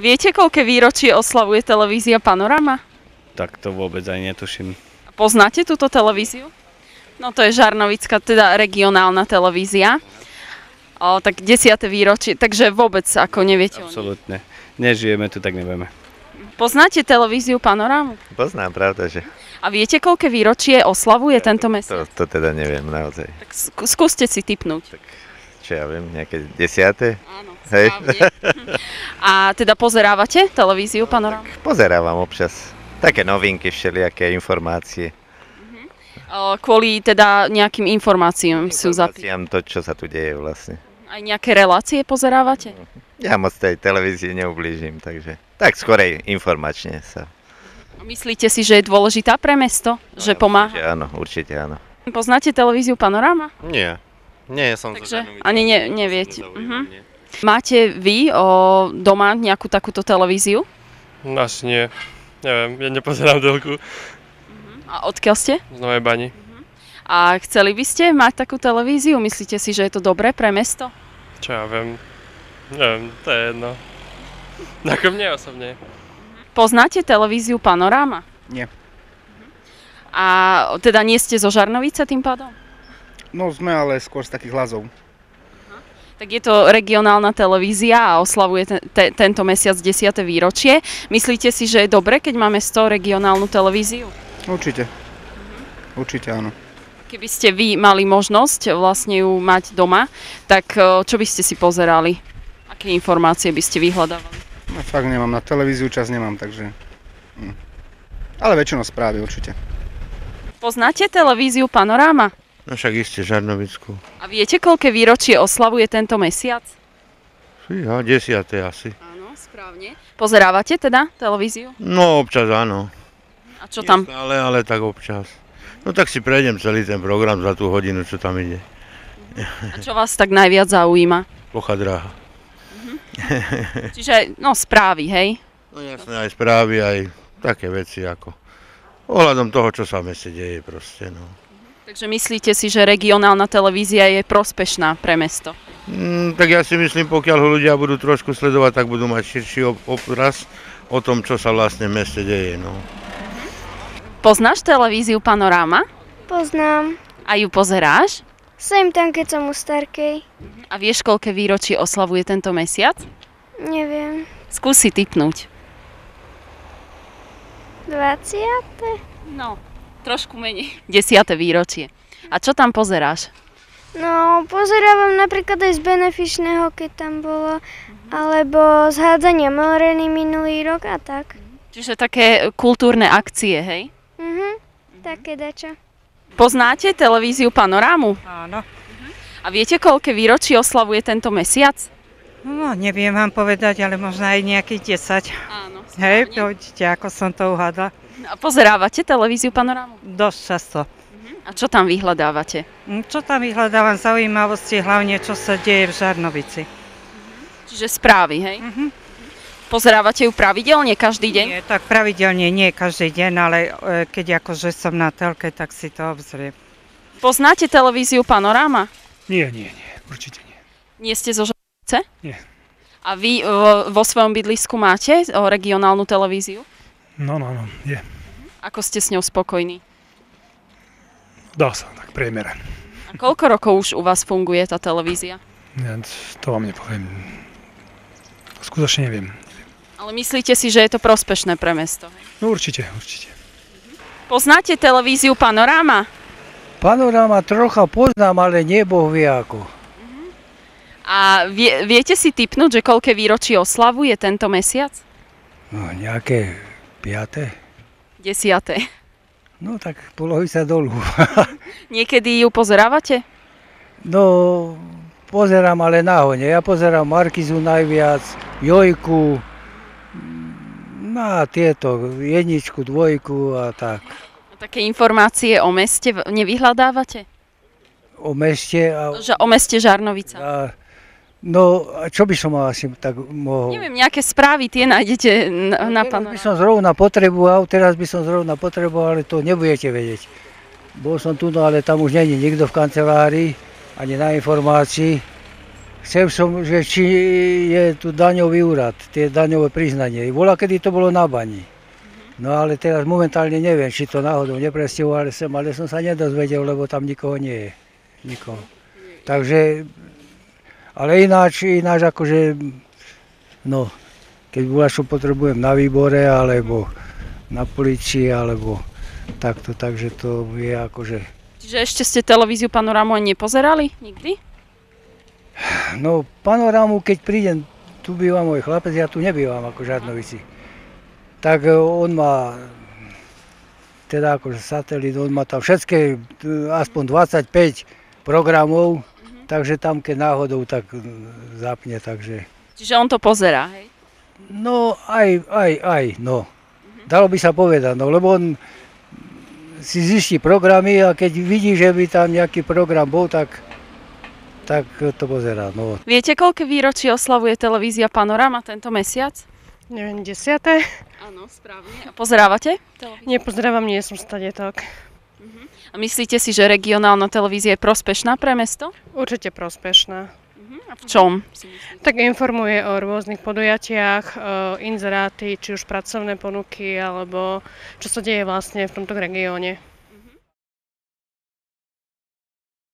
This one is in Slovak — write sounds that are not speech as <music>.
Viete, koľké výročie oslavuje televízia Panorama? Tak to vôbec aj netuším. Poznáte túto televíziu? No to je Žarnovická, teda regionálna televízia. O, tak 10. výročie, takže vôbec ako neviete. Absolútne. Nežijeme tu, tak nevieme. Poznáte televíziu Panorámu? Poznám, pravda, že A viete, koľké výročie oslavuje tento mesiac? to, to teda neviem naozaj. Tak skú- skúste si typnúť. Čo ja viem, nejaké desiaté? Áno, Hej. <laughs> A teda pozerávate televíziu Panorámu? Pozerávam občas. Také novinky, všelijaké informácie. O, Kvôli teda nejakým informáciám sú za tým. Informáciám to, čo sa tu deje vlastne. Aj nejaké relácie pozerávate? Ja moc tej televízii neublížim, takže tak skorej informačne sa. Myslíte si, že je dôležitá pre mesto? Že pomáha? Určite áno, určite áno. Poznáte televíziu Panorama? Nie. Nie, som Takže zo ani ne- neviete. Mhm. mňa. Máte vy o, doma nejakú takúto televíziu? Asi nie. Neviem, ja nepozerám dlhku A odkiaľ ste? z Novej bani. A chceli by ste mať takú televíziu? Myslíte si, že je to dobré pre mesto? Čo ja viem. Neviem, to je jedno. <laughs> Ako mne osobne. Poznáte televíziu Panorama? Nie. A teda nie ste zo Žarnovice tým pádom? No sme ale skôr z takých hľazov. Tak je to regionálna televízia a oslavuje te, te, tento mesiac 10. výročie. Myslíte si, že je dobre, keď máme 100 regionálnu televíziu? Určite. Určite áno. Keby ste vy mali možnosť vlastne ju mať doma, tak e, čo by ste si pozerali? Aké informácie by ste vyhľadávali? No fakt nemám, na televíziu čas nemám, takže... Hm. Ale väčšinou správy určite. Poznáte televíziu Panorama? No však iste Žarnovickú. A viete, koľké výročie oslavuje tento mesiac? Fíha, desiate asi. Áno, správne. Pozerávate teda televíziu? No občas áno. A čo tam? Nie stále, ale tak občas. No tak si prejdem celý ten program za tú hodinu, čo tam ide. A čo vás tak najviac zaujíma? Plocha dráha. Čiže, no, správy, hej? No jasné, aj správy, aj také veci ako ohľadom toho, čo sa v meste deje proste, no. Takže myslíte si, že regionálna televízia je prospešná pre mesto? Mm, tak ja si myslím, pokiaľ ho ľudia budú trošku sledovať, tak budú mať širší ob- obraz o tom, čo sa vlastne v meste deje, no. Poznáš televíziu Panorama? Poznám. A ju pozeráš? Sem tam, keď som u starkej. A vieš, koľké výročí oslavuje tento mesiac? Neviem. Skús si typnúť. 20. No, trošku menej. Desiate výročie. A čo tam pozeráš? No, pozerávam napríklad aj z benefičného, keď tam bolo, alebo z hádzania moreny minulý rok a tak. Čiže také kultúrne akcie, hej? Mhm, také dačo. Poznáte televíziu Panorámu? Áno. A viete, koľké výročí oslavuje tento mesiac? No, neviem vám povedať, ale možno aj nejakých 10. Áno. Hej, vidíte, ako som to uhádla. A pozerávate televíziu Panorámu? Dosť často. A čo tam vyhľadávate? Hm, Čo tam vyhľadávam zaujímavosti, hlavne čo sa deje v Žarnovici. Čiže správy, hej? Mhm. Pozerávate ju pravidelne každý deň? Nie, tak pravidelne nie každý deň, ale e, keď akože som na telke, tak si to obzriem. Poznáte televíziu Panoráma? Nie, nie, nie, určite nie. Nie ste zo Žarnovice? Nie. A vy vo, vo svojom bydlisku máte o, regionálnu televíziu? No, no, no, je. Ako ste s ňou spokojní? Dá sa, tak priemere. A koľko rokov už u vás funguje tá televízia? Ja to vám nepoviem. Skutočne neviem. Ale myslíte si, že je to prospešné pre mesto? hej? No určite, určite. Poznáte televíziu Panoráma? Panoráma trocha poznám, ale nie boh vie ako. A vie, viete si typnúť, že koľké výročí oslavuje tento mesiac? No, nejaké piaté. Desiate. No tak polovica dolu. <laughs> Niekedy ju pozerávate? No, pozerám ale náhodne. Ja pozerám Markizu najviac, Jojku, na tieto, jedničku, dvojku a tak. Také informácie o meste nevyhľadávate? O meste a, o meste Žarnovica. a No, čo by som asi tak mohol? Neviem, nejaké správy tie nájdete na, na Teraz by som zrovna potreboval, teraz by som zrovna potreboval, ale to nebudete vedieť. Bol som tu, no ale tam už není nikto v kancelárii, ani na informácii. chcem som, že či je tu daňový úrad, tie daňové priznanie. Bola, kedy to bolo na bani. No ale teraz momentálne neviem, či to náhodou nepresťahovali sem, ale som sa nedozvedel, lebo tam nikoho nie je. Nikoho. Takže, ale ináč, ináč akože, no, keď čo potrebujem na výbore, alebo na policii, alebo takto, takže to je akože, Čiže ešte ste televíziu Panorámu ani nepozerali? Nikdy? no panorámu, keď prídem, tu býva môj chlapec, ja tu nebývam ako Žarnovici, tak e, on má, teda akože satelit, on má tam všetké, e, aspoň 25 programov, takže tam keď náhodou, tak e, zapne, takže, Čiže on to pozerá, hej? no aj, aj, aj, no, dalo by sa povedať, no, lebo on si zistí programy a keď vidí, že by tam nejaký program bol, tak, tak to pozerá, no. Viete, koľké výročí oslavuje televízia Panorama tento mesiac? Neviem, desiate? Áno, správne. A pozerávate? televíziu? Nepozdravam, nie som stadetok. A myslíte si, že regionálna televízia je prospešná pre mesto? Určite prospešná. A v čom? Tak informuje o rôznych podujatiach, o inzeráty, či už pracovné ponuky, alebo čo sa deje vlastne v tomto regióne.